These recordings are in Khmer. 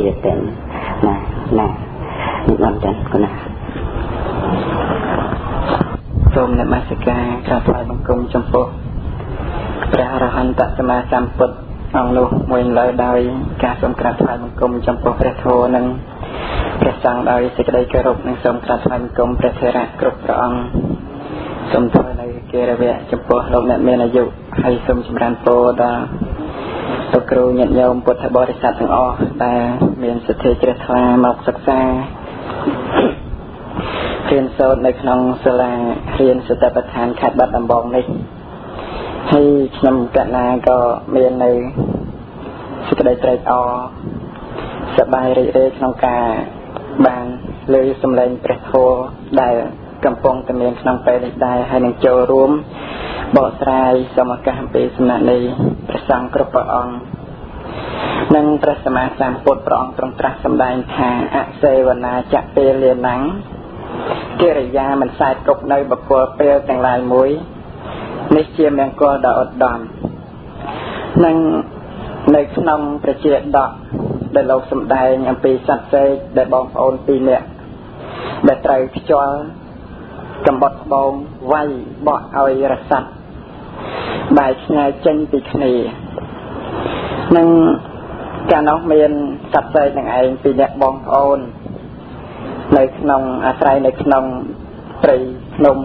ទៀតទៅណាណានិមន្តចឹងគណាសូមនមស្ការក្រាបថ្វាយបង្គំចំពោះព្រះអរហន្តសម្មាសម្ពុទ្ធអង្គនោះមួយឡើយដោយការសូមក្រាបថ្វាយបង្គំចំពោះព្រះធម៌និងព្រះសង្ឃដោយសេចក្តីគោរពនិងសូមក្រាបថ្វាយបង្គំព្រះធរៈគ្រប់ព្រះអង្គសូមធ្វើនៅកិរិយាចំពោះលោកអ្នកមានអាយុហើយសូមចម្រើនពរដល់លោកគ្រូញាតិញោមពុទ្ធបរិស័ទទាំងអស់ដែល មានសទ្ធាជ្រះថ្លាមកសិក្សារៀនសូត្រនៅក្នុងសាលារៀនសតបដ្ឋានខេត្តបាត់ដំបងនេះហើយខ្ញុំកណាក៏មាននៅសេចក្តីត្រេកអរសប្បាយរីករាយក្នុងការបានលើសំឡេងព្រះធម៌ដែលកំពុងតែមានក្នុងពេលនេះដែរហើយនឹងចូលរួមបកស្រាយសមកាសអំពីសំណាក់នៃព្រះសង្ឃគ្រប់ព្រះអង្គ និងព្រះសម្មាសម្ពុទ្ធព្រះអង្គទ្រង់ត្រាស់សម្ដែងថាអសេវនាចពេលលាណੰកិរិយាមិនខ្សែគប់នៅបកលពេលទាំងឡាយមួយ នេះជាមង្គលដ៏ឧត្តមនិងនៅក្នុងប្រជាដកដែលលោកសម្ដែងអំពីសត្វសេកដែលបងប្អូនពីរនាក់ដែលត្រូវខ្ជល់កំបត់ត្បូងវាយបក់ឲ្យរស័តបែកឆ្ងាយចេញពីគ្នានឹង កាលនោះមានសត្វសេកនឹងឯងពីរនាក់បងប្អូន នៅក្នុងអាស្រ័យនៅក្នុងព្រៃភ្នំ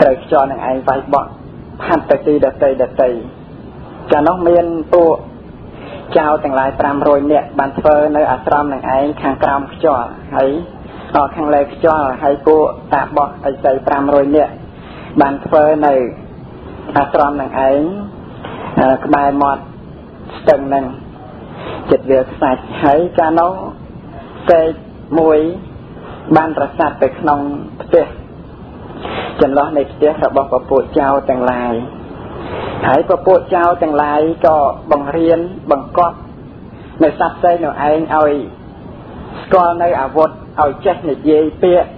ត្រូវខ្យល់នឹងឯងវាយបក់ផាត់ទៅទីដតីដតីកាលនោះមានពួកចៅទាំងឡាយ500នាក់បានធ្វើនៅអាស្រមនឹងឯងខាងក្រោមខ្យល់ហើយខាងលើខ្យល់ហើយពួកតាបោះអីទៅ500នាក់បានធ្វើនៅអាស្រមនឹងឯងក្បែរមាត់ស្ទឹងនឹង ចិត្តវាខ្សាច់ហើយកាលនោះពេកមួយបានប្រសាទទៅក្នុងផ្ទះចន្លោះនៃផ្ទះរបស់ពពួកចៅទាំងឡាយហើយពពួកចៅទាំងឡាយក៏បង្រៀនបង្កប់នៅសត្វផ្សេងនៅឯងឲ្យស្គាល់នៅអាវុធឲ្យចេះនិយាយពាក្យ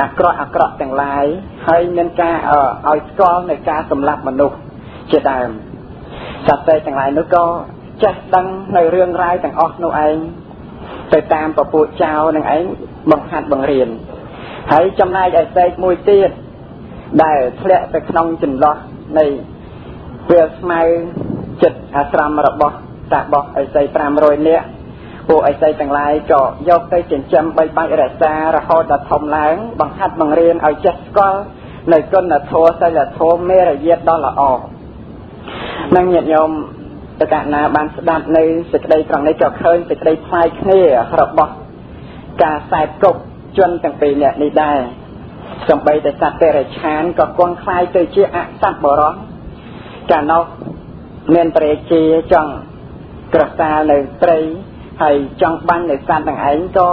អាក្រក់អាក្រក់ទាំងឡាយហើយមានការឲ្យស្គាល់នៅការសម្លាប់មនុស្សជាដើមសត្វផ្សេងទាំងឡាយនោះក៏ ចេះដឹងនៅរឿងរ៉ាវទាំងអស់នោះឯងទៅតាមពពួកចៅនឹងឯងបង្ហាត់បង្រៀនហើយចំណែកឯសេកមួយទៀតដែលធ្លាក់ទៅក្នុងចន្លោះនៃពេលស្មៅចិត្តអាស្រមរបស់តាបោះអីសី500នាក់ពួកអីសីទាំងឡាយក៏យកទៅចិញ្ចឹមបីបាច់រក្សារហូតដល់ធំឡើង បង្ហាត់បង្រៀនឲ្យចេះស្គាល់នៅគុណធម៌សិលធម៌មេរយាទដ៏ល្អនឹងញាតិញោម តកណាបានស្ដាប់នៅសេចក្តីត្រង់នេះក៏ឃើញសេចក្តីផ្លាយគ្នារបស់ការសែបគប់ជនទាំងពីរនាក់នេះដែរសំបីតែសត្វតិរិឆានក៏គង់ខ្លាយទៅជាអសត្វបរោះកាលនោះមានព្រះជាចង់ក្រសាលនៅព្រៃហើយចង់បាញ់នៅសត្វទាំងឯងក៏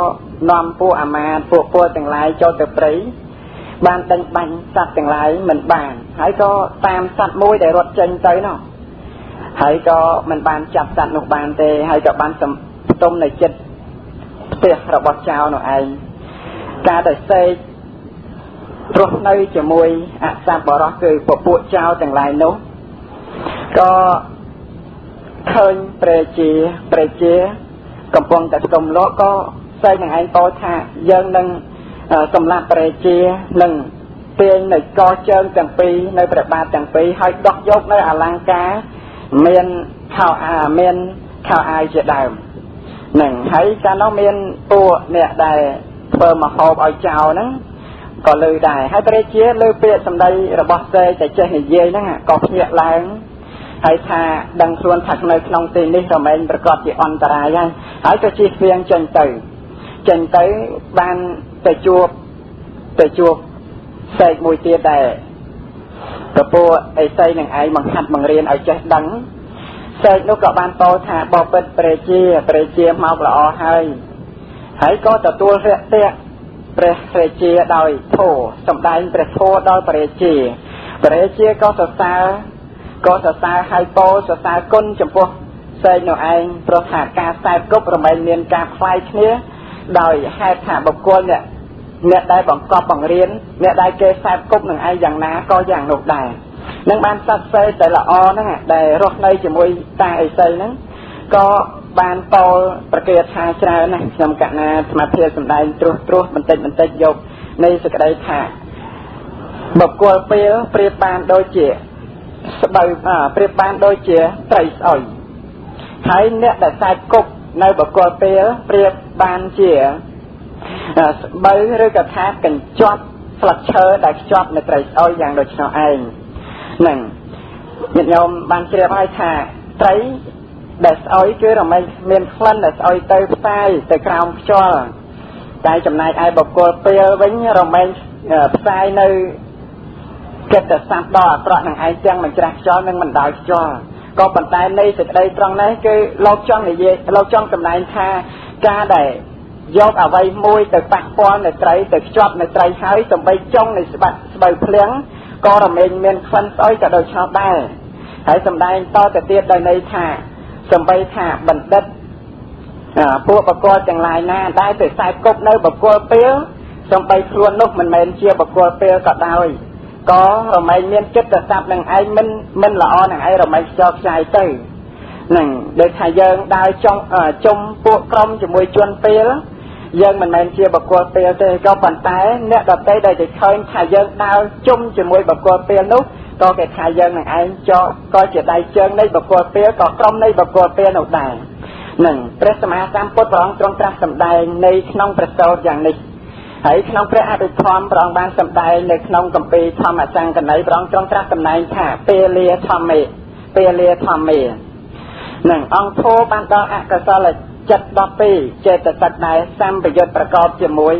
នាំពួកអាមាតពួកពលទាំងឡាយចូលទៅព្រៃបានដេញបាញ់សត្វទាំងឡាយមិនបានហើយក៏តាមសត្វមួយដែលរត់ចេញទៅនោះ ហើយក៏មិនបានចាប់សត្វនោះបានទេ ហើយក៏បានផ្ទុំនៅចិត្តផ្ទះរបស់ចៅនោះឯងការដែលសេករស់នៅជាមួយអសបរោះគឺពពួកចៅទាំងឡាយនោះក៏ឃើញព្រះជាព្រះជា កំពុងតែស្ទុំលោកក៏សេកនឹងឯងតថាយើងនឹងសម្លាប់ព្រះជានឹងទាញនៅកជើងទាំងពីរនៅព្រះបាទទាំងពីរហើយដោះយកនៅអលង្ការ មានខោអាមានខោអាវជាដើមនឹងហើយកាលនោះមានពួកអ្នកដែលធ្វើមហូបឲ្យចោលហ្នឹងក៏លើដែរហើយព្រះជាលើពាក្យសម្ដីរបស់សេតែចេះនិយាយហ្នឹងក៏ភ្ញាក់ឡើងហើយថាដឹងខ្លួនថានៅក្នុងទីនេះរមែងប្រកបជាអន្តរាយហើយហើយក៏ជិះស្វៀងចេញទៅចេញទៅបានទៅជួបទៅជួបសេកមួយទៀតដែរ ពពួកអេសីនឹងឯងបង្ហាត់បង្រៀនឲ្យចេះដឹងសេកនោះក៏បានតថាបបិទ្ធព្រះជាព្រះជាមកល្អហើយហើយក៏ទទួលរាក់ទាក់ព្រះព្រះជាដោយធម៌សំដែងព្រះធម៌ដល់ព្រះជាព្រះជាក៏សរសើរក៏សរសើរហើយពោសរសើរគុណចំពោះសេកនោះឯងព្រោះថាការខ្សែគប់រមែងមានការខ្វាយគ្នាដោយហេតុថាបុគ្គលអ្នក អ្នកដែលបង្កប់បង្រៀនអ្នកដែលគេខ្សែគប់នឹងឯងយ៉ាងណាក៏យ៉ាងនោះដែរនឹងបានសັດសេតែល្អហ្នឹងដែលរស់នៅជាមួយតាអេសីហ្នឹងក៏បានពោលប្រកាសថាច្រើនណាស់ខ្ញុំកណាស្មារតីសម្ដែងត្រួសត្រាសបន្តិចបន្តិចយកនៃសេចក្តីថាបុគ្គលពេលប្រៀបបានដូចជាស្បូវប្រៀបបានដូចជាត្រីស្អុយហើយអ្នកដែលសាច់គប់នៅបុគ្គលពេលប្រៀបបានជា ស្បូវឬក៏ថាកញ្ចត់ស្លឹកឈើដែលខ្ជាប់នៅត្រីស្អុយយ៉ាងដូចនោះឯងនឹងញាតិញោមបានជ្រាបហើយថាត្រីដែលស្អុយគឺរមែងមានក្លិនដែលស្អុយទៅផ្សាយទៅក្រោមខ្យល់តែចំណែកឯបុគ្គលពេលវិញរមែងផ្សាយនៅចិត្តស័ព្ទដល់អាក្រក់នឹងឯងទាំងមិនច្រាស់ខ្យល់និងមិនដោយខ្យល់ក៏ប៉ុន្តែនៃសេចក្តីត្រង់នេះគឺលោកចង់និយាយលោកចង់សម្ដែងថាការដែល យកអវ័យមួយទៅប៉ះពាល់នៅត្រីទៅខ្ជាប់នៅត្រីហើយសំបីចុងនៃស្បាក់ស្បូវភ្លៀងក៏រមែងមានក្លិនស្អុយក៏ដូចនោះដែរហើយសម្ដែងតទៅទៀតដោយន័យថាសំបីថាបណ្ឌិតពួកបកលទាំងឡាយណាដែលទៅខ្សែគប់នៅបកលពេលសំបីខ្លួននោះមិនមែនជាបកលពេលក៏ដោយក៏រមែងមានចិត្តទៅសាប់នឹងឯងមិនមិនល្អនឹងឯងរមែងខ្ចោខ្ចាយទៅនឹងដូចថាយើងដើរចុងជុំពួកក្រុមជាមួយជនពេល យើងមិនមែនជាបកគលពេលទេក៏ប៉ុន្តែអ្នកដតីដែលគេឃើញថាយើងដើរជុំជាមួយបកគលពេលនោះក៏គេថាយើងនឹងឯងចោក៏ជាដៃជើងនៃបកគលពេលក៏ក្រុមនៃបកគលពេលនោះដែរនឹងព្រះសម្មាសម្ពុទ្ធព្រះអង្គទ្រង់ត្រាស់សម្ដែងនៃក្នុងប្រសូតយ៉ាងនេះហើយក្នុងព្រះអភិធម្មព្រះអង្គបានសម្ដែងនៅក្នុងកម្ពីធម្មសង្កណីព្រះអង្គទ្រង់ត្រាស់សម្ដែងថាពេលលាធម្មេពេលលាធម្មេនឹងអង្គធោបានដល់អកុសល ចិត្ត12ចេតសិកដែរសម្បយុទ្ធប្រកបជាមួយ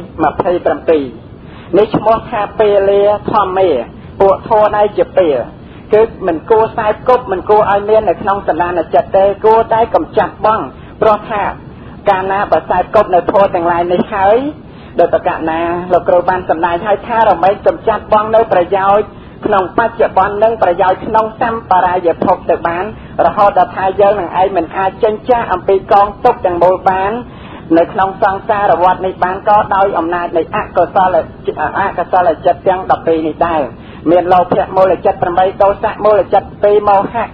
27នេះឈ្មោះថាពេលលាធម្មេពួកធោដែរជាពេលគឺមិនគួរខ្សែគប់មិនគួរឲ្យមាននៅក្នុងសន្តានចិត្តទេគួរតែកំចាត់បងព្រោះថាកាលណាបើខ្សែគប់នៅធោទាំងឡាយនេះហើយដោយប្រកាសណាលោកគ្រូបានសម្ដែងឲ្យថារមែងកំចាត់បងនៅប្រយោជន៍ ក្នុងបច្ចុប្បន្ននិងប្រយោជន៍ក្នុងសម្បរាយភពទៅបាន រហូតដល់ថាយើងនឹងឯងមិនអាចចេញចាស់អំពីកងទុកទាំងមូលបាននៅក្នុងសង្សារវត្តនេះបានក៏ដោយអំណាចនៃអកុសលអកុសលចិត្តទាំង12នេះដែរមានលោភៈមូលចិត្ត8ដោសៈមូលចិត្ត2មោហៈ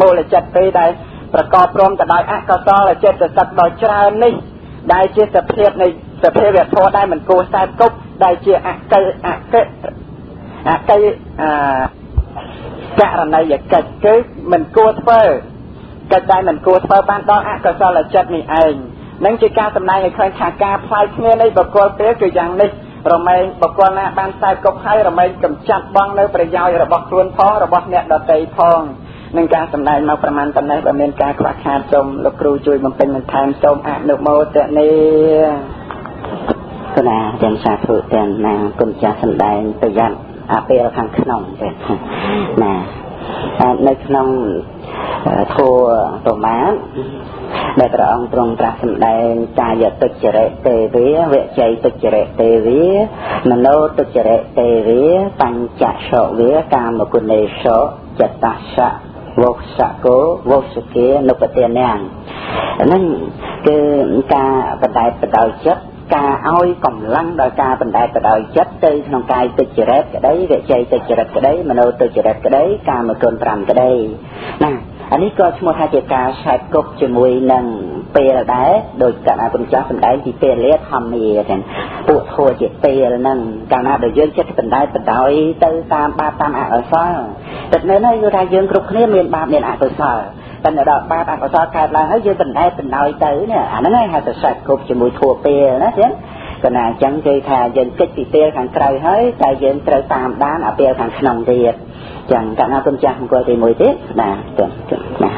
មូលចិត្ត2ដែលប្រកបព្រមទៅដោយអកុសលចិត្តសឹកដ៏ច្រើននេះដែលជាសភាពនៃសភាវៈធម៌ដែលមិនគួរខ្សែគប់ដែលជាអកិលអកិ អកិអករណីយកិច្ចគឺមិនគួរធ្វើកិច្ចដែលមិនគួរធ្វើបានដល់អកុសលចិត្តនេះឯងនឹងជាការសម្ដែងឲ្យឃើញថាការផ្លាយគ្នានៃបកលពេលគឺយ៉ាងនេះរមែងបកលណាបានខ្សែគប់ហើយរមែងកំចាត់បងនៅប្រយោជន៍របស់ខ្លួនផងរបស់អ្នកដតីផងនឹងការសម្ដែងមកប្រមាណប៉ុណ្ណេះបើមានការខ្វះខាតសូមលោកគ្រូជួយបំពេញបន្ថែមសូមអនុមោទនាគណៈទាំងសាធុទាំងណាគុណចាស់សម្ដែងប្រយ័ត្ន អាពេលខាងក្នុងទេណានៅក្នុងធัวប្រមាណដែលព្រះអង្គទ្រង់ត្រាស់សម្ដែងកាយទុច្ចរិទេវាវិជ័យទុច្ចរិទេវាមនោទុច្ចរិទេវាបញ្ចសោវាកាមគុណេសោចតស្សៈវោសកោវោសគានុបទានាងហ្នឹងគឺការបដិបដោយចិត្ត ការឲ្យកម្លាំងដល់ការបណ្ដែតបដោយចិត្តទៅក្នុងកាយទុច្ចរិតក្តីវិជ័យទុច្ចរិតក្តីមโนទុច្ចរិតក្តីកាមគុណ5ក្តីណាអានេះក៏ឈ្មោះថាជាការឆែកគប់ជាមួយនឹងពេលដែរដោយកណ្ដាគុណចាស់សម្ដែងពីពេលលាធម្មាទាំងពួកធัวជាពេលហ្នឹងកាលណាដែលយើងចិត្តបណ្ដែតបដោយទៅតាមបាបតាមអកុសលតែនៅនេះគឺថាយើងគ្រប់គ្នាមានបាបមានអកុសល ប៉ុន្តែដល់បាបអកុសលកើតឡើងហើយយើងបណ្ដែតបណ្ដោយទៅនេះអាហ្នឹងហើយហៅថាឆែកគប់ជាមួយធัวពេលណាចឹងកណាអញ្ចឹងគឺថាយើងគិតពីពេលខាងក្រៅហើយតែយើងត្រូវតាមដានអាពេលខាងក្នុងទៀតចឹងកាលណាគុណចាស់អង្គទី1ទៀតណាចឹងណា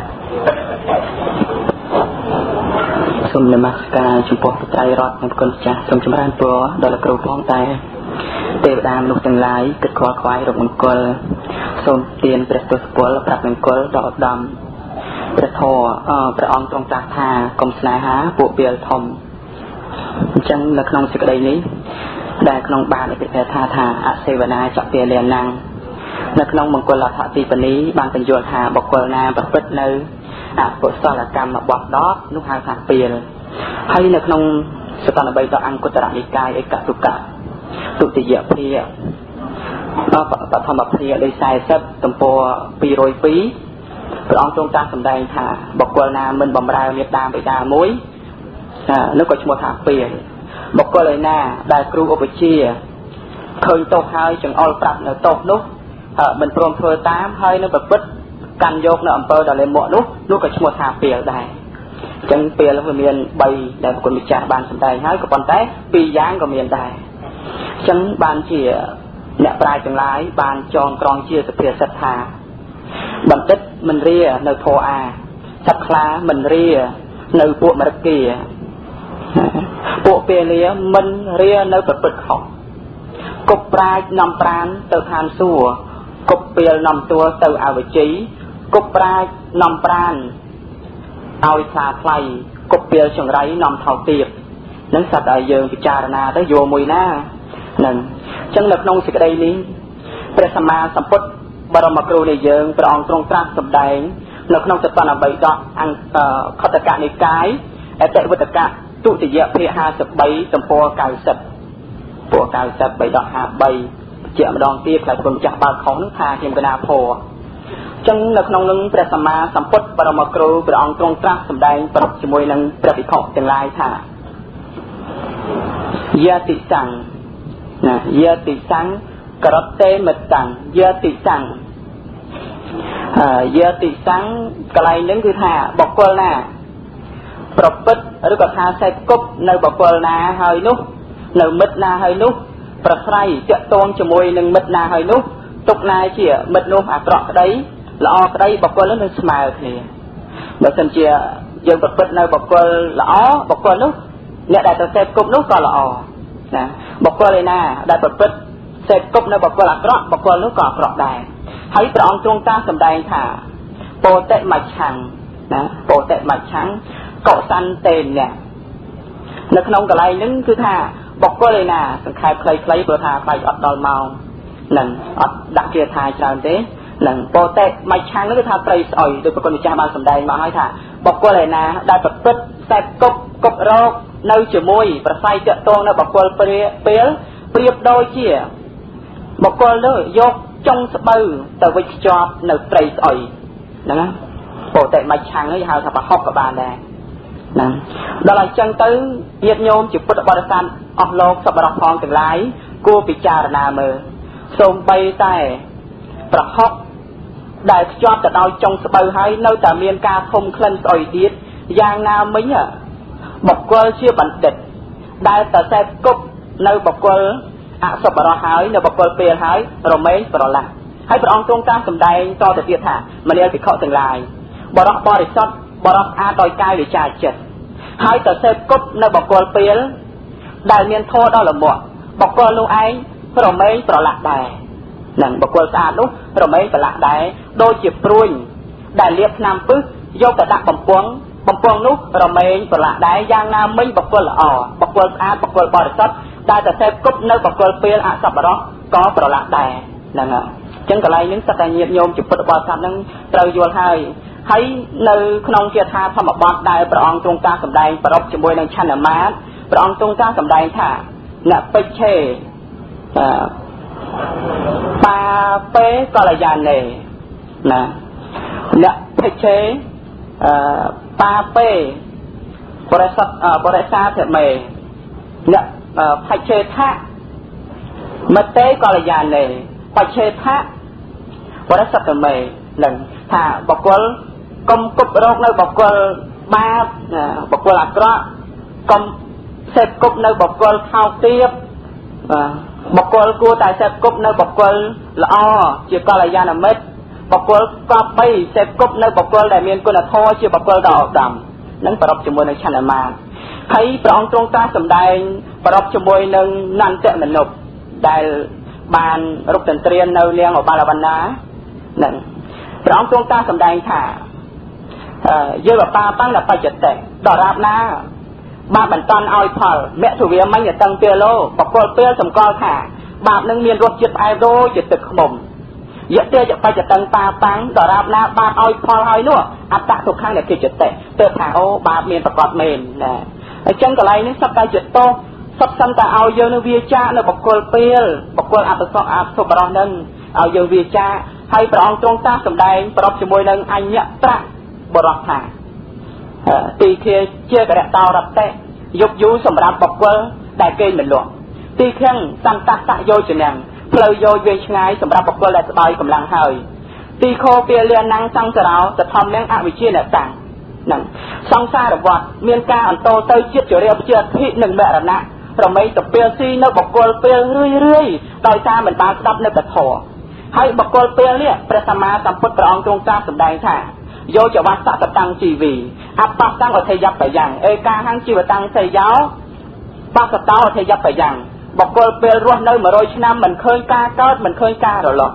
សូមនមស្ការចំពោះព្រះត្រៃរតនិងគុណចាស់សូមចម្រើនពរដល់លោកគ្រូផងតែទេវតាមនុស្សទាំងឡាយគិតខ្វល់ខ្វាយរកមង្គលសូមទានព្រះទស្សពលប្រាប់មង្គលដល់ឧត្តម ព្រះធរព្រះអង្គទ្រង់ត្រាស់ថាកុំស្នេហាពួកពាលធំអញ្ចឹងនៅក្នុងសេចក្តីនេះដែលក្នុងបានអភិធថាថាអសេវនាចពាលាណាំងនៅក្នុងមង្គលអដ្ឋទីបនីបានបញ្យល់ថាបុគ្គលណាប្រព្រឹត្តនៅអកុសលកម្មរបស់ដតនោះហៅថាពាលហើយនៅក្នុងសតនបីដល់អង្គតរនិកាយឯកសុកៈទុតិយភាគបឋមភាគលេខ40ទំព័រ202 ព្រះអង្គទ្រង់តាសម្ដែងថាបុគ្គលណាមិនបំរើមេត្តាបិតាមួយនោះក៏ឈ្មោះថាពៀលបុគ្គលឯណាដែលគ្រូឧបជាឃើញទោសហើយចង្អុលប្រាប់នៅទោសនោះមិនព្រមធ្វើតាមហើយនៅប្រព្រឹត្តកាន់យកនៅអំពើដ៏លេមក់នោះនោះក៏ឈ្មោះថាពៀលដែរអញ្ចឹងពេលវាមាន3ដែលគុណម្ចាស់បានសម្ដែងហើយក៏ប៉ុន្តែពីរយ៉ាងក៏មានដែរអញ្ចឹងបានជាអ្នកប្រាជ្ញទាំងឡាយបានចងក្រងជាសភាសិទ្ធថា បណ្ឌិតមិនរានៅធរអាសត្វខ្លាមិនរានៅពួកមរគាពួកពាលាមិនរានៅប្រព្រឹត្តខុសគប់ប្រាជ្ញនាំប្រានទៅឋានសួគ៌គប់ពាលនាំទួលទៅអវជ័យគប់ប្រាជ្ញនាំប្រានឲ្យខ្លាថ្លៃគប់ពាលចង្រៃនាំថោទៀបនឹងសត្វឲ្យយើងពិចារណាទៅយកមួយណានឹងអញ្ចឹងនៅក្នុងសេចក្តីនេះព្រះសម្មាសម្ពុទ្ធ បរមគ្រូនៃយើងព្រះអង្គទ្រង់ត្រាស់សម្ដែងនៅក្នុងសតនបីដកអង្គខតកនិកាយអតិវតកៈទុតិយភាគ53ទំព័រ90ពោះ90បីដក53ជាម្ដងទៀតខ្លះគុណម្ចាស់បើខុសនឹងថាខ្ញុំកណាភ័រចឹងនៅក្នុងនឹងព្រះសម្មាសម្ពុទ្ធបរមគ្រូព្រះអង្គទ្រង់ត្រាស់សម្ដែងប្រកជាមួយនឹងព្រះវិខទាំងឡាយថាយតិសੰណាយតិសੰ ក្រតេមតੰយតិសੰយតិសੰកន្លែងនឹងគឺថាបុគ្គលណាប្រព្រឹត្តឬក៏ថាសេពគប់នៅបុគ្គលណាហើយនោះ នៅមិត្តណាហើយនោះ ប្រស្រ័យតាក់ទងជាមួយនឹងមិត្តណាហើយនោះទុកណាជាមិត្តនោះអាក្រក់ក្តីល្អក្តីបុគ្គលនោះនឹងស្មើគ្នាបើមិនជាយើងប្រព្រឹត្តនៅបុគ្គលល្អបុគ្គលនោះអ្នកដែលទៅសេពគប់នោះក៏ល្អណាបុគ្គលឯណាដែលប្រព្រឹត្ត សេពគប់នៅបុគ្គលអាក្រក់បុគ្គលនោះក៏អាក្រក់ដែរហើយព្រះអង្គទ្រង់តាសម្ដែងថាពោតិមច្ឆੰណាពោតិមច្ឆੰកុសន្តេនៈនៅក្នុងកន្លែងហ្នឹងគឺថាបុគ្គលឯណាសង្ខេបខ្លីៗព្រោះថាខ្លាចអត់ដល់ម៉ោងនឹងអត់ដាក់គាថាច្រើនទេនឹងពោតេមិនឆាំងនោះគឺថាត្រីស្អុយដោយប្រគុណម្ចាស់បានសម្ដែងមកហើយថាបុគ្គលឯណាដែលប្រព្រឹត្តខ្សែគប់គប់រោគនៅជាមួយ ប្រស័យតាក់ទងនៅបុគ្គលព្រាពេលប្រៀបដូចជា បុគ្គលនោះយកចុងស្បូវទៅវិចខ្ជាប់នៅត្រីស្អុយហ្នឹងណាពោតេមិនឆាំងនេះហៅថាប្រហុកក៏បានដែរណាដល់អញ្ចឹងទៅញាតិញោមជាពុទ្ធបរិស័ទអស់លោកសប្បុរសផងទាំងឡាយគួរពិចារណាមើលសូម្បីតែប្រហុកដែលខ្ជាប់ទៅដោយចុងស្បូវហើយនៅតែមានការធំក្លិនស្អុយទៀតយ៉ាងណាមិញបុគ្គលជាបណ្ឌិតដែលតសេពគប់នៅបុគ្គល អសុបរោះហើយនៅបុគ្គលពេលហើយរមែងប្រឡាក់ហើយព្រះអង្គទ្រង់តាមសម្ដែងតទៅទៀតថាមនាលភិក្ខុទាំងឡាយបរោះបរិសុទ្ធបរោះស្អាតដោយកាយវិចារចិត្តហើយតសេពគប់នៅបុគ្គលពេលដែលមានធម៌ដល់លំមុខបុគ្គលនោះឯងរមែងប្រឡាក់ដែរនឹងបុគ្គលស្អាតនោះរមែងប្រឡាក់ដែរដូចជាព្រួញដែលលាបថ្នាំពឹសយកទៅដាក់បំពង់បំពង់នោះរមែងប្រឡាក់ដែរយ៉ាងណាមិញបុគ្គលល្អបុគ្គលស្អាតបុគ្គលបរិសុទ្ធ ដែលតែសេពគប់នៅបុគ្គលពេលអសប្បុរសក៏ប្រឡាក់ដែរហ្នឹងហើយអញ្ចឹងកន្លែងនេះសិតតែញាតញោមជាពុទ្ធបរិស័ទហ្នឹងត្រូវយល់ហើយហើយនៅក្នុងគាថាធម្មបទដែលព្រះអង្គទ្រង់ការសម្ដែងប្រពជាមួយនឹងឆន្ទមាតព្រះអង្គទ្រង់ការសម្ដែងថាអ្នកពេជ្ឆេបាពេកល្យានេណាអ្នកពេជ្ឆេអឺបាពេបរិស័ទបរិសាធមេអ្នក បច្ឆេថៈមតេកល្យានេបច្ឆេថៈបរិស័ទមេនឹងថាបកុលកុំគប់រោគនៅបកុលបាបបកុលអាក្រក់កុំសេពគប់នៅបកុលខោទៀបបកុលគួរតែសេពគប់នៅបកុលល្អជាកល្យាណមិត្តបកុលកប់បីសេពគប់នៅបកុលដែលមានគុណធម៌ជាបកុលដ៏ឧត្តមនឹងប្រពជាមួយនឹងឆន្ទមា ហើយព្រះអង្គទ្រង់តាសម្ដែងប្រពជាមួយនឹងនន្តមនុស្សដែលបានរុកតន្ត្រាននៅនាងអបាលវណ្ណានឹងព្រះអង្គទ្រង់តាសម្ដែងថាយើងបបាបង្កបច្ចតិដរាបណាបាបមិនតាន់ឲ្យផលមគ្គវាមិញតឹងពេលលោបកលពេលសម្គាល់ថាបាបនឹងមានរសជាតិផ្អែមដូចជាទឹកខ្មុំយៈទេយបច្ចតឹងបាបាំងដរាបណាបាបឲ្យផលហើយនោះអត្តទុក្ខំដែលគេចិត្តទៅថាអូបាបមានប្រកបមែនណា អញ្ចឹងកន្លែងនេះសត្វតែចិត្តទោសសត្វសិនតែឲ្យយើងនឹងវាចានៅបកលពេលបកលអបសកអសុបរោះនឹងឲ្យយើងវាចាហើយព្រះអង្គទ្រង់តាសម្ដែងប្រពជាមួយនឹងអញ្ញប្រាក់បរោះថាទីធាជាករតោរតេយុបយូសម្រាប់បុគ្គលដែលគេមិនលក់ទីខាងសន្តសយោជនាផ្លូវយោវែងឆ្ងាយសម្រាប់បុគ្គលដែលស្បើយកម្លាំងហើយទីខោពាលាណាំងសង្សារោសធម្មនាងអវិជាអ្នកតាំង នឹងសង្សារវត្តមានការអន្តោទៅចិត្តជរាបជាអធិនិងមរណៈប្រមេទៅពេលស៊ីនៅបកុលពេលរឿយរឿយដោយសារមិនបានស្ដាប់នៅពធហើយបកុលពេលនេះព្រះសម្មាសម្ពុទ្ធព្រះអង្គទ្រង់ត្រាស់សម្ដែងថាយោចវស្សតតាំងជីវីអបស្សតាំងអធិយបយ៉ាងឯកាហੰជីវតាំងសយោបស្សតោអធិយបយ៉ាងបកុលពេលរស់នៅ100ឆ្នាំមិនឃើញការកើតមិនឃើញការរលត់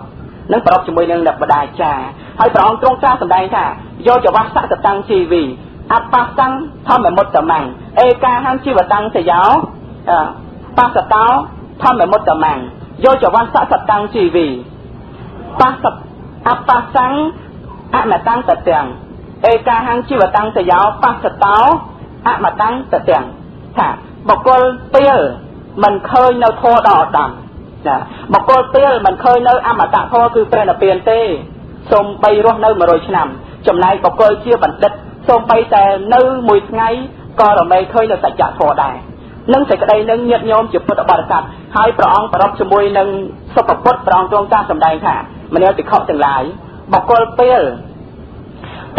នឹងប្រកបជាមួយនឹងអ្នកបដាចាហើយព្រះអង្គទ្រង់ត្រាស់សម្ដែងថា យោចវស្សតតាំងជីវីអបស្សតាំងធម្មមុតតមੰឯកាហੰជីវតាំងសយោបស្សតោធម្មមុតតមੰយោចវស្សសតាំងជីវីបស្សអបស្សੰអមតាំងតទាំងឯកាហੰជីវតាំងសយោបស្សតោអមតាំងតទាំងថាបកុលពេលមិនឃើញនៅធម៌ដ៏ឧត្តមចាបកុលពេលមិនឃើញនៅអមតៈធម៌គឺព្រះនិព្វានទេសូមបីរស់នៅ100ឆ្នាំ ចំណែកបកុលជាបណ្ឌិតសូមបីតែនៅមួយថ្ងៃក៏រមែងឃើញនៅសច្ចធម៌ដែរនឹងសេចក្តីនឹងញាតញោមជាពុទ្ធបរិស័ទហើយព្រះអង្គប្រពជាមួយនឹងសុភពុទ្ធព្រះអង្គទ្រង់ចាស់សម្ដែងថាមនាលតិខទាំងឡាយបកុលពេល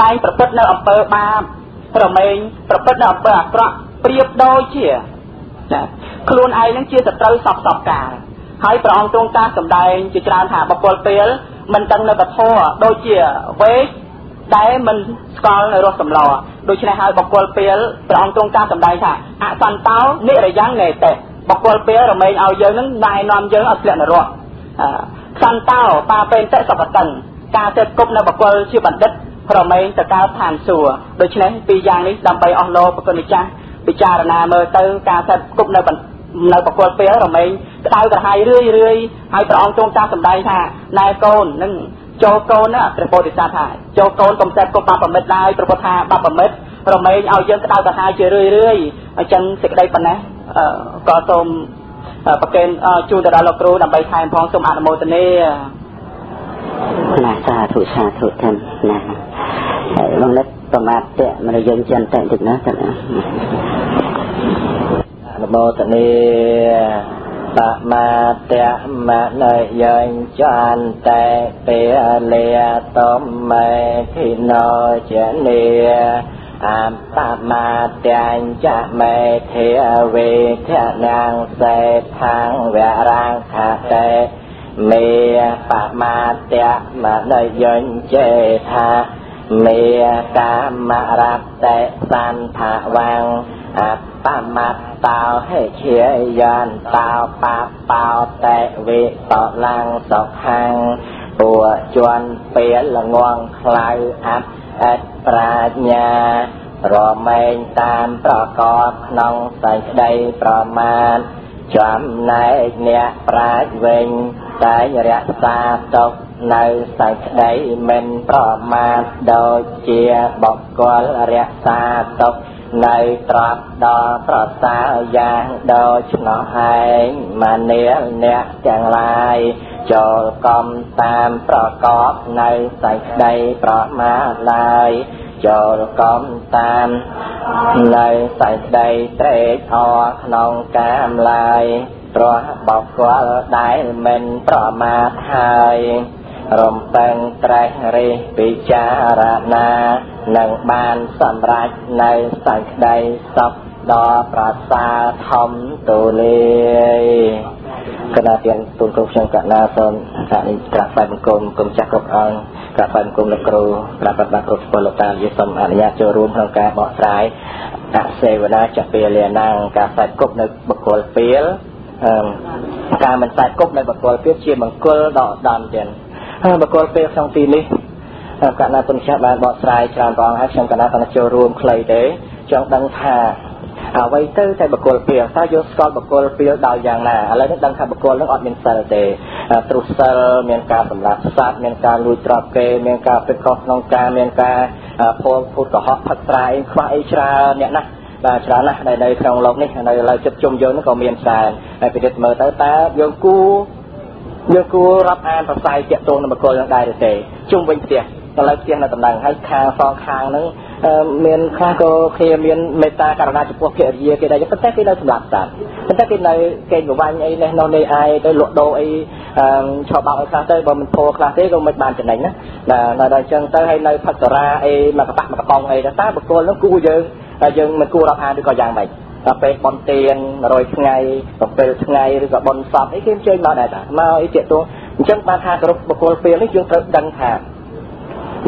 តែងប្រព្រឹត្តនៅអំពើបាបប្រមែងប្រព្រឹត្តនៅអំពើអាក្រក់ប្រៀបដូចជាចាខ្លួនឯងនឹងជាសត្រូវសពសពកាលហើយព្រះអង្គទ្រង់តាសម្ដែងជាច្រើនថាបកុលពេលមិនដឹងនៅកធរដូចជាវេក ដែលមិនស្គាល់នៅរសសម្លដូច្នេះហើយបកុលពេលព្រះអង្គទ្រង់តាសម្ដែងថាអសន្តោនិរយ៉ាងនេតេបកុលពេលរមែងឲ្យយើងនឹងណែនាំយើងឲ្យធ្លាក់នរកសន្តោបាពេនតិសបតឹងការទៅគប់នៅបកុលជាបណ្ឌិតប្រមែងទៅកើតឋានសួគ៌ដូច្នេះពីរយ៉ាងនេះដើម្បីអស់លោប្រគុណម្ចាស់ពិចារណាមើលទៅការទៅគប់នៅនៅបកុលពេលរមែងក្តៅក្រហាយរឿយរឿយហើយព្រះអង្គទ្រង់ចាស់សម្ដែងថាណែកូននឹង ចូលកូនណាព្រះពោធិសត្វថាចូលកូនកុំតែគប់បាបប្រមិតដែរព្រះពុទ្ធថាបាបប្រមិតរមែងឲ្យយើងក្តៅក្រហាយជារឿយរឿយអញ្ចឹងសេចក្តីប៉ុណ្ណេះក៏សូមប្រកេនជូនទៅដល់លោកគ្រូដើម្បីថែមផងសូមអនុមោទនាណាសាធុសាធុធំណាហើយបងនិតប្រមាទតមនុស្សយើងចិនតែតិចណាទៅណាអនុមោទនា បមាតៈមនយញ្ចានតេពេលិតំមេភិណោចនីអបមាតញ្ចមេធិវេធនាងសេថាងវរាងខតេមេបមាតៈមនយញ្ចេថាមេកាមរតេសន្ធវាង អបមត្តតោហេជាយានតោបបោតេវិតឡាំងសុខាំងពួជន់ពេលល្ងងខ្លៅអបអិតប្រាជ្ញារមែងតាមប្រកបក្នុងសេចក្តីប្រមាណចំណែកអ្នកប្រាជ្ញវិញតែរក្សាទុកនៅសេចក្តីមិនប្រមាទដូចជាបុគ្គលរក្សាទុក នៅត្រាប់ដល់ប្រសើរយ៉ាងដូច្នោះឯងមនាលអ្នកទាំងឡាយចូលកំតាមប្រកបនៅសេចក្តីប្រមាទឡើយចូលកំតាមនៅសេចក្តីត្រេកអរក្នុងកាមឡើយព្រោះបុគ្គលដែលមិនប្រមាទហើយ រំពឹងត្រេះរិះពិចារណានឹងបានសម្រេចនៅសេចក្តីសុខដ៏ប្រសើរធំទូលាយកណាទានទូនគ្រប់ខ្ញុំកណាសូមថានេះក្រាបបែបង្គំគុំចាស់គ្រប់អង្គក្រាបបែបង្គំលោកគ្រូក្រាបបែបគ្រប់ពលលោកតាជាសូមអនុញ្ញាតចូលរួមក្នុងការបកស្រាយអសេវនាចពាលាណាងការផ្សាយគប់នៅបុគ្គលពេលការមិនផ្សាយគប់នៅបុគ្គលពេលជាមង្គលដ៏ឧត្តមទៀតហើយ បកលពេលក្នុងទីនេះកណ្ដាពុនចាស់បានបកស្រាយច្រើនព្រះអង្គហើយខ្ញុំកណ្ដាបានចូលរួមខ្លីទេចង់ដឹងថាអ្វីទៅតែបកលពីតើយកស្គាល់បកលពីដល់យ៉ាងណាឥឡូវនេះដឹងថាបកលនឹងអត់មានសិលទេទ្រុសិលមានការសម្លាប់សត្វមានការលួចទ្រព្យគេមានការពិតខុសក្នុងការមានការពលភូតកុហកផឹកស្រាអីខ្វះអីច្រើនអ្នកណាបាទច្រើនណាស់នៅក្នុងលោកនេះនៅឥឡូវចិត្តជុំយើងក៏មានច្រើនហើយពិនិត្យមើលទៅតើយើងគូ យើងគួររាប់អានប្រស័យតាក់ទងនឹងបកគលនឹងដែរទេជុំវិញផ្ទះកន្លែងផ្ទះនៅតំណែងហើយខាងសងខាងហ្នឹងមានខ្លះក៏គ្នាមានមេត្តាករណាចំពោះភរិយាគេដែរប៉ុន្តែគេនៅសម្រាប់តាប៉ុន្តែគេនៅគេកវាញ់អីនេះនោះនេះអាយទៅលក់ដូរអីឆោបោកឲ្យខ្លះទៅបើមិនធោខ្លះទេក៏មិនបានចំណេញណាដល់ដល់អញ្ចឹងទៅហើយនៅផឹកតារាអីមកកបាក់មកកប៉ងអីតើបកគលហ្នឹងគួរយើងយើងមិនគួររាប់អានឬក៏យ៉ាងម៉េច ដល់ពេលបនទៀន100ថ្ងៃ7ថ្ងៃឬក៏បនសពអីគេអញ្ជើញមកដែរតាមកអីជាតួអញ្ចឹងបានថាគ្រប់បុគ្គលពេលនេះយើងត្រូវដឹងថា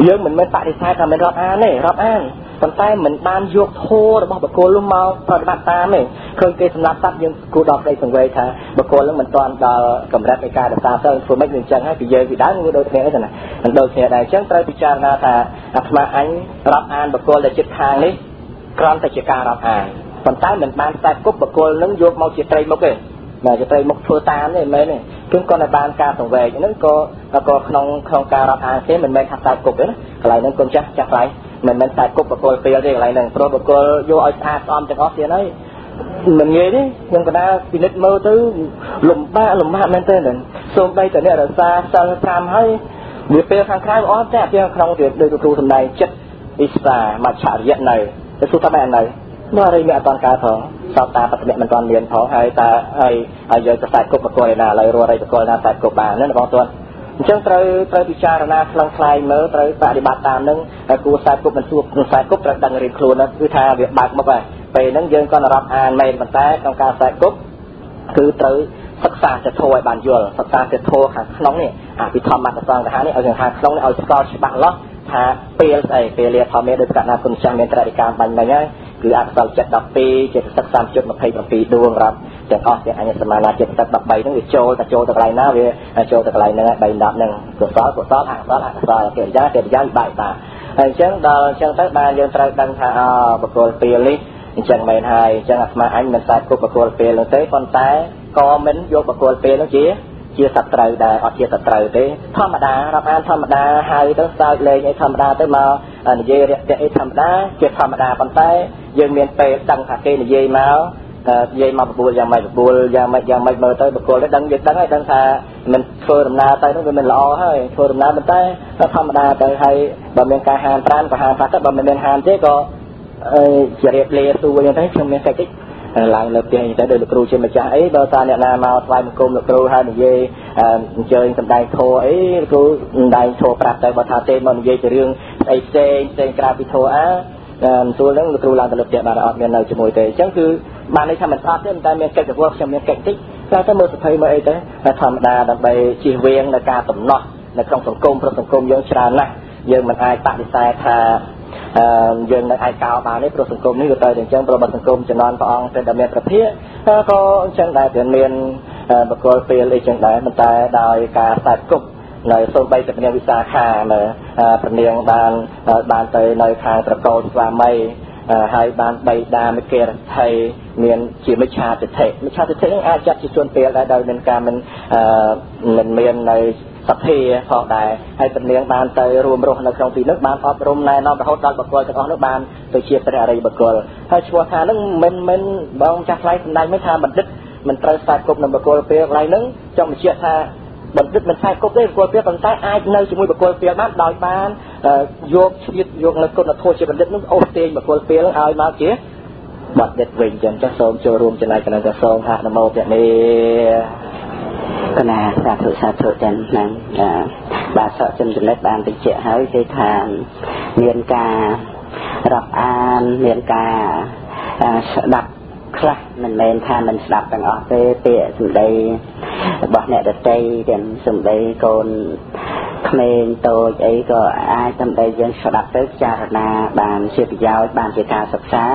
យើងមិនមែនបដិសេធថាមិនរាប់អានទេរាប់អានប៉ុន្តែមិនបានយកធម៌របស់បុគ្គលនោះមកប្រតិបត្តិតាមទេឃើញគេសម្រាប់សត្វយើងគួរដល់ក្តីសង្វេយថាបុគ្គលនឹងមិនទាន់ដល់កម្រិតនៃការរក្សាសិលធ្វើម៉េចនឹងអញ្ចឹងហើយពីយើងពីដើមវាដូចគ្នាទេណាមិនដូចគ្នាដែរអញ្ចឹងត្រូវពិចារណាថាអាត្មាអញរាប់អានបុគ្គលដែលចិត្តខាងនេះគ្រាន់តែជាការរាប់អាន ប៉ុន្តែមិនបានតែគប់បកលនឹងយកមកជាត្រីមុខទេបាទជាត្រីមុខធ្វើតាមទេមិនមែនទេគឺគាត់តែបានការសង្វេគហ្នឹងក៏ក៏ក្នុងក្នុងការរាប់អានគេមិនមែនថាតែគប់ទេណាកន្លែងហ្នឹងគុំចាស់ចាស់ថ្លៃមិនមែនតែគប់បកលពេលទេកន្លែងហ្នឹងព្រោះបកលយកឲ្យស្អាតស្អំទាំងអស់ទៀតហើយមិនងាយទេខ្ញុំកណ្ដាលពិនិត្យមើលទៅលំបាកលំបាកមែនទេសូម្បីតែអ្នករសាសិល5ហើយវាពេលខាងក្រៅអត់ទេពេលក្នុងទៀតដូចគ្រូសំដែងចិត្តវិសាមច្ឆរិយៈនៅទៅសួរថាបែរនៅ មករីមានអត់តានកើតផងសពតាបត្តិមិនតាន់មានផងហើយតើហើយហើយយកខ្សែគប់បកលណាឡើយរស់រីបកលណាខ្សែគប់បានណាបងប្អូនអញ្ចឹងត្រូវត្រូវពិចារណាខ្លាំងខ្លាយមើលត្រូវបដិបត្តិតាមនឹងហើយគួរខ្សែគប់មិនសួរខ្សែគប់ត្រូវដឹងរៀនខ្លួនណាគឺថាវាបើកមុខហើយពេលហ្នឹងយើងក៏រាប់អានមែនប៉ុន្តែក្នុងការខ្សែគប់គឺត្រូវសិក្សាទៅធោឲ្យបានយល់សិក្សាទៅធោខាងក្នុងនេះអភិធម្មសង្ឃថានេះឲ្យខាងក្នុងនេះឲ្យស្គាល់ច្បាស់លាស់ថាពេលស្អីពេលលាធម្មដូចកណ្ណាគុណចាស់មានត្រៃកម្មបាញ់មិញហើយ គឺអក្សរចិត្ត12ចេតសិក30.27ដួងរាប់ទាំងអស់ទាំងអញ្ញសមានាចិត្ត13ហ្នឹងវាចូលតែចូលទៅកន្លែងណាវាចូលទៅកន្លែងហ្នឹង3 10ហ្នឹងកុសលកុសលអកុសលអកុសលកិរិយាកិរិយាវិបាកតាហើយអញ្ចឹងដល់អញ្ចឹងទៅបានយើងត្រូវដឹងថាអបកលពេលនេះអញ្ចឹងមែនហើយអញ្ចឹងអាត្មាអញមិនតែគប់បកលពេលនោះទេប៉ុន្តែក៏មិនយកបកលពេលនោះជា ជាសត្រូវដែរអត់ជាសត្រូវទេធម្មតារាប់អានធម្មតាហើយទៅសើចលេងអីធម្មតាទៅមកនិយាយរាក់ទាក់អីធម្មតាជាធម្មតាប៉ុន្តែយើងមានពេលដឹងថាគេនិយាយមកនិយាយមកបបួលយ៉ាងម៉េចបបួលយ៉ាងម៉េចយ៉ាងម៉េចមើលទៅបកគលទៅដឹងយើងដឹងហើយដឹងថាមិនធ្វើដំណើរទៅនោះវាមិនល្អហើយធ្វើដំណើរប៉ុន្តែធម្មតាទៅហើយបើមានការហាមប្រានក៏ហាមប្រាទៅបើមិនមានហាមទេក៏ជារៀបលាសួរយ៉ាងទៅខ្ញុំមានកិច្ចតិច ឡើងលើផ្ទះអីទៅដោយលោកគ្រូជាម្ចាស់អីបើតាអ្នកណាមកថ្វាយបង្គំលោកគ្រូហើយនិយាយអញ្ជើញសម្ដែងធោអីលោកគ្រូសម្ដែងធោប្រាប់ទៅបើថាទេមកនិយាយទៅរឿងស្អីផ្សេងផ្សេងក្រៅពីធោអាសួរហ្នឹងលោកគ្រូឡើងទៅលើផ្ទះបានអត់មាននៅជាមួយទេអញ្ចឹងគឺបានន័យថាមិនស្អាតទេតែមានកិច្ចប្រវត្តិខ្ញុំមានកិច្ចតិចតែទៅមើលសភ័យមើលអីទៅតែធម្មតាដើម្បីជៀសវាងនៅការដំណោះនៅក្នុងសង្គមព្រោះសង្គមយើងច្រើនណាស់យើងមិនអាចបដិសេធថា យើងនៅឯកោបានទេព្រោះសង្គមនេះវាទៅតែអញ្ចឹងប្រវត្តិសង្គមចំនួនព្រះអង្គទៅតែមានប្រភាក៏អញ្ចឹងដែរវាមានបកលពេលអីចឹងដែរប៉ុន្តែដោយការខ្សែគប់នៅសូម្បីតែព្រះវិសាខានៅព្រះនាងបានបានទៅនៅខាងប្រកោតស្វាមីហើយបានបីដាមិគេរដ្ឋីមានជាមិឆាទិដ្ឋិមិឆាទិដ្ឋិនឹងអាចចាត់ជាជនពេលដែរដោយមានការមិនមិនមាននៅ សភាផងដែរហើយព្រះនាងបានទៅរួមរស់នៅក្នុងទីនោះបានអប់រំណែនាំរហូតដល់បកគលទាំងអស់នោះបានទៅជាព្រះអរិយបកគលហើយឈ្មោះថានឹងមិនមិនបងចាស់ថ្លៃសម្ដែងមិនថាបណ្ឌិតមិនត្រូវស្ដាប់គប់នៅបកគលពេលកន្លែងហ្នឹងចង់បញ្ជាក់ថាបណ្ឌិតមិនខ្សែគប់ទេបកគលពេលប៉ុន្តែអាចនៅជាមួយបកគលពេលបានដោយបានយកឈៀតយកនៅគុណធម៌ជាបណ្ឌិតនោះអូសទាញបកគលពេលឲ្យមកជាបណ្ឌិតវិញចឹងចាស់សូមចូលរួមចំណែកកណ្ដាលសូមអនុមោទនា កណាសាធុសាធុទាំងហ្នឹងបាទសកជំនិតបានបញ្ជាក់ហើយគឺថាមានការរាប់អានមានការស្ដាប់ខ្លះមិនមែនថាមិនស្ដាប់ទាំងអស់ទេពាក្យសម្ដីរបស់អ្នកដតីទាំងសម្ដីកូនក្មេងតូចអីក៏អាចដើម្បីយើងស្ដាប់ទៅពិចារណាបានជាប្រយោជន៍បានជាការសិក្សា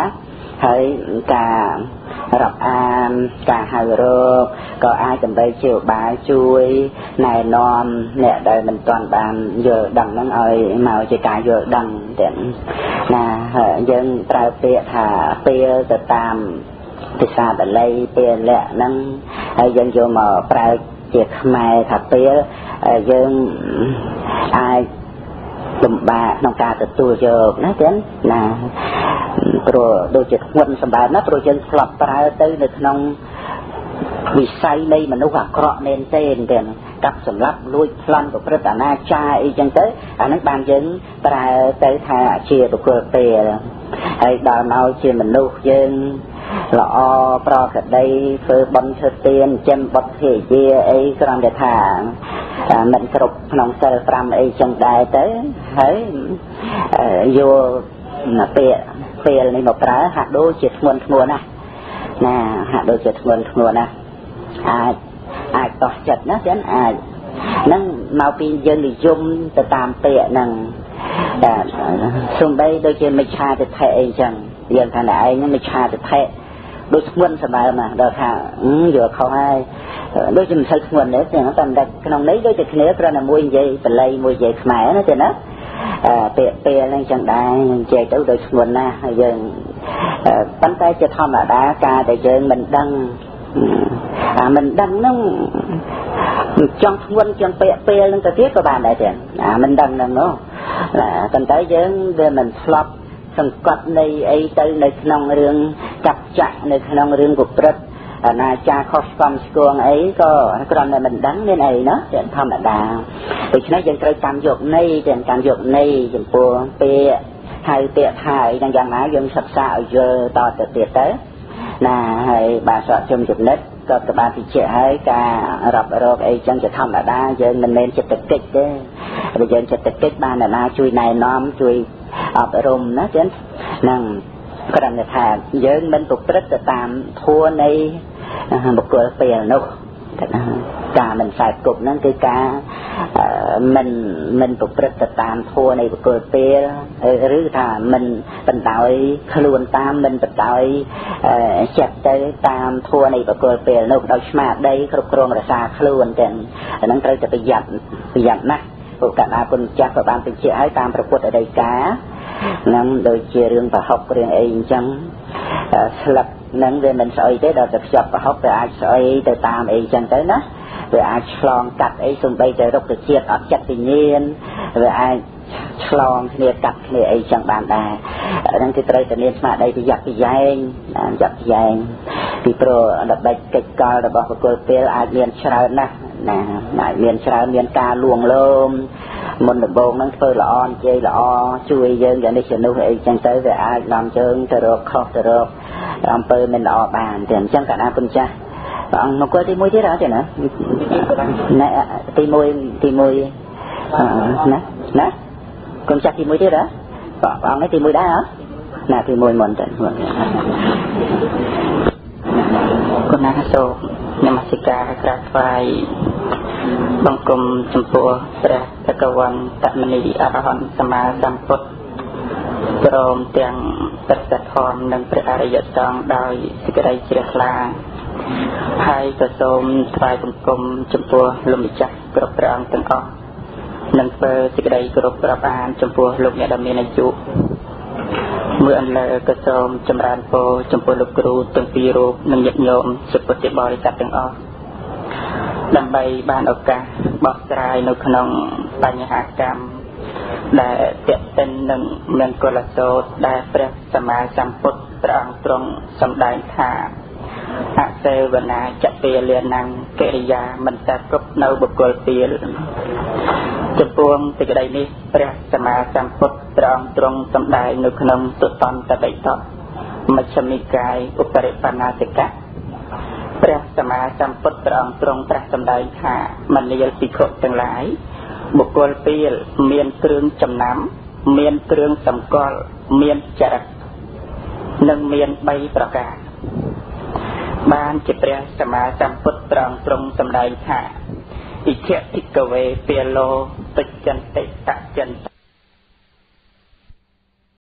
ហើយការរាប់អានការហៅរកក៏អាចដើម្បីជាឧបាយជួយណែនាំអ្នកដែលមិនទាន់បានយល់ដឹងហ្នឹងឲ្យមកជាការយល់ដឹងទាំងណាយើងប្រើពាក្យថាពេលទៅតាមភាសាបាលីពេលលក្ខហ្នឹងហើយយើងយកមកប្រើជាខ្មែរថាពេលយើងអាចលំបាកក្នុងការទទួលយកណាចឹងណា ព្រោះដូចជាធ្ងន់សម្បើណាព្រោះយើងធ្លាប់ប្រើទៅនៅក្នុងវិស័យនៃមនុស្សអាក្រក់មែនទេចឹងកាប់សម្លាប់លួចប្លន់ប្រព្រឹត្តអនាចារអីចឹងទៅអាហ្នឹងបានយើងប្រើទៅថាជាបុគ្គលពេលហើយដល់មកជាមនុស្សយើងល្អប្រកដីធ្វើបន់ធ្វើទានចិញ្ចឹមបុត្រភរិយាអីគ្រាន់តែថាមិនគ្រប់ក្នុងសិល5អីចឹងដែរទៅហើយយកពាក្យ ពេលនេះមកប្រើហាក់ដូចជាធ្ងន់ធ្ងរណាស់ណាហាក់ដូចជាធ្ងន់ធ្ងរណាស់អាចអាចតោះចិត្តណាចឹងអាចនឹងមកពីយើងនិយមទៅតាមពាក្យហ្នឹងតែសំបីដូចជាមិឆាទិដ្ឋិអីចឹងយើងថាតែឯងមិឆាទិដ្ឋិដូចធ្ងន់សម្បើមណាដល់ថាយកខុសហើយដូចជាមិនសូវធ្ងន់ទេចឹងតែតែក្នុងនេះដូចតែគ្នាគ្រាន់តែមួយនិយាយបល័យមួយនិយាយខ្មែរណាចឹងណា ពាក្យពេលហ្នឹងចឹងដែរនិយាយទៅដូចធ្ងន់ណាស់ហើយយើងប៉ុន្តែជាធម្មតាការដែលយើងមិនដឹងអាមិនដឹងហ្នឹងចង់ធ្ងន់ជាងពាក្យពេលហ្នឹងទៅទៀតក៏បានដែរទៀតអាមិនដឹងហ្នឹងនោះប៉ុន្តែយើងវាមិនស្លាប់សង្កត់នៃអីទៅនៅក្នុងរឿងកាប់ចាក់នៅក្នុងរឿងប្រព្រឹត្ត អនាចារខុសស្គមស្គងអីក៏គ្រាន់តែមិនដឹងមានអីណាជាធម្មតាដូច្នេះយើងត្រូវចាំយកន័យទាំងចាំយកន័យចំពោះពាក្យហៅពាក្យថាអីយ៉ាងណាយើងសិក្សាឲ្យយល់តទៅទៀតទៅណាហើយបាទសក់ជុំចំណិតក៏ទៅបានពិជាហើយការរាប់រកអីចឹងជាធម្មតាយើងមិនមែនចិត្តកិច្ចទេបើយើងចិត្តកិច្ចបានអ្នកណាជួយណែនាំជួយអប់រំណាចឹងហ្នឹងគ្រាន់តែថាយើងមិនប្រព្រឹត្តទៅតាមធัวនៃ បុគ្គលពេលនោះការមិនខ្សែគប់ហ្នឹងគឺការមិនមិនប្រព្រឹត្តទៅតាមធัวនៃបុគ្គលពេលឬថាមិនបណ្ដោយខ្លួនតាមមិនបណ្ដោយចិត្តទៅតាមធัวនៃបុគ្គលពេលនោះដោយស្មារតីគ្រប់គ្រងរក្សាខ្លួនទាំងអាហ្នឹងត្រូវតែប្រយ័ត្នប្រយ័ត្នណាស់ពុទ្ធកណ្ដាគុណចាស់ក៏បានបញ្ជាក់ឲ្យតាមប្រពុតអតីកានឹងដូចជារឿងប្រហុករឿងអីអញ្ចឹងស្លឹក នឹងវាមិនស្អុយទេដល់តែខ្ជាប់ប្រហុកវាអាចស្អុយទៅតាមអីអញ្ចឹងទៅណាវាអាចឆ្លងកាត់អីសំបីតែរុក្ខជាតិអត់ចិត្តវិញ្ញាណវាអាចឆ្លងគ្នាកាត់គ្នាអីចឹងបានដែរហ្នឹងគឺត្រូវតែមានស្មារតីប្រយ័ត្នប្រយែងប្រយ័ត្នប្រយែងពីព្រោះល្បិចកិច្ចកលរបស់បុគ្គលពេលអាចមានច្រើនណាស់ណាអាចមានច្រើនមានការលួងលោមមុនដំបូងហ្នឹងធ្វើល្អនិយាយល្អជួយយើងយ៉ាងនេះជានោះអីចឹងទៅវាអាចនាំជើងទៅរកខុសទៅរក អំពើមិនល្អបានតែអញ្ចឹងកណ្ដាគុណចាស់ព្រះអង្គមកទី1ទៀតអត់ទេណាណែទី1ទី1ណាណាគុណចាស់ទី1ទៀតហ៎ព្រះអង្គនេះទី1ដែរហ៎ណាទី1មុនទៅគុណណាសូនមស្ការក្រាបថ្វាយបង្គំចំពោះព្រះភគវន្តមនីអរហន្តសម្មាសម្ពុទ្ធ ព្រមទាំងសច្ចធម៌និងព្រះអរិយសង្ឃដោយសេចក្តីជ្រះថ្លាហើយក៏សូមថ្វាយបង្គំចំពោះលោកម្ចាស់គ្រប់ព្រះអង្គទាំងអស់និងធ្វើសេចក្តីគោរពរាប់អានចំពោះលោកអ្នកដែលមានអាយុមួយអន្លើក៏សូមចម្រើនពរចំពោះលោកគ្រូទាំងពីររូបនិងញាតិញោមសុពុទ្ធបរិស័ទទាំងអស់ដើម្បីបានឱកាសបោះស្រាយនៅក្នុងបញ្ហាកម្ម ដែលតេតិននឹងមង្គលសោតដែលព្រះសម្មាសម្ពុទ្ធព្រះអង្គទ្រង់សម្ដែងថាអសេវនាចពាលានង្កិរិយាមិនតែគ្រប់នៅបុគ្គលពីលចំពោះសេចក្តីនេះព្រះសម្មាសម្ពុទ្ធព្រះអង្គទ្រង់សម្ដែងនៅក្នុងទុតន្តបិតកមជ្ឈមិកាយឧបរិបណ្ណាតិកៈព្រះសម្មាសម្ពុទ្ធព្រះអង្គទ្រង់ត្រាស់សម្ដែងថាមនាលភិក្ខុទាំងឡាយ បុគ្គលពីលមានគ្រឿងចំណាំ មានគ្រឿងសម្គាល់មានចរិតនិងមាន3ប្រការ បានជាព្រះសម្មាសម្ពុទ្ធត្រង់ទ្រង់សម្ដែងថាឥទ្ធិភិក្ខវេពាលោទុច្ចន្តិតចន្ទ